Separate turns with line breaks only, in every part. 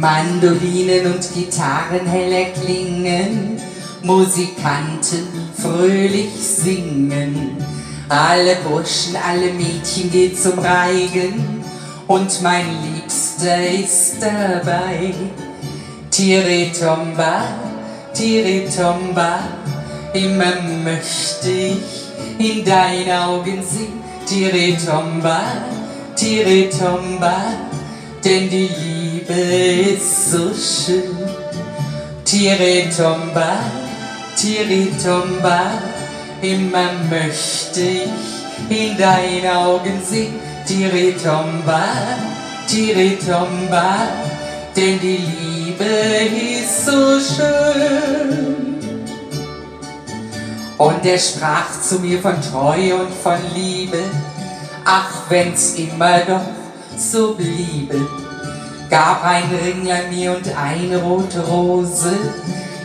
Mandolinen und Gitarren heller klingen, Musikanten fröhlich singen. Alle Burschen, alle Mädchen geht zum Reigen und mein Liebster ist dabei. Tiritomba, Tiritomba, immer möchte ich in deinen Augen sehen. Tiritomba, Tiritomba, denn die Liebe ist so schön. Tiritomba, Tiritomba, immer möchte ich in deinen Augen sehen. Tiritomba, Tiritomba, denn die Liebe ist so schön. Und er sprach zu mir von Treue und von Liebe, ach, wenn's immer doch so bliebe, gab ein Ringlein mir und eine rote Rose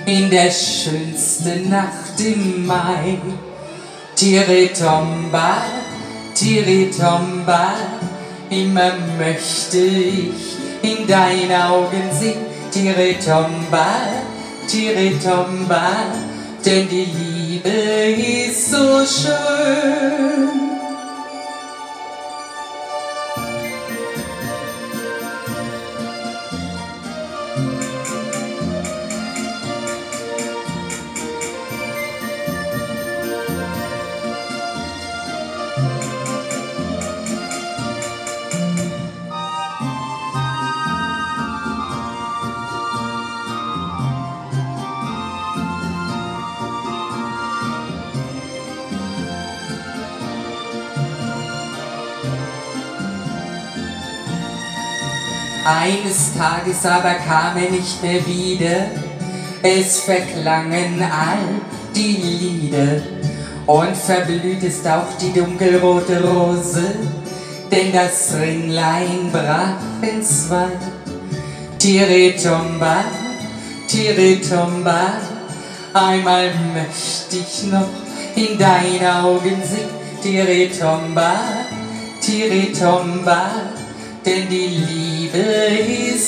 in der schönsten Nacht im Mai. Tiritomba, Tiritomba, immer möchte ich in deinen Augen sehen. Tiritomba, Tiritomba, denn die Liebe ist so schön. Eines Tages aber kam er nicht mehr wieder, es verklangen all die Lieder und verblüht ist auch die dunkelrote Rose, denn das Ringlein brach in zwei. Tiritomba, Tiritomba, einmal möchte ich noch in deine Augen sehen. Tiritomba, Tiritomba, denn die Liebe ist.